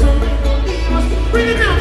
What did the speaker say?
We must bring it motivos.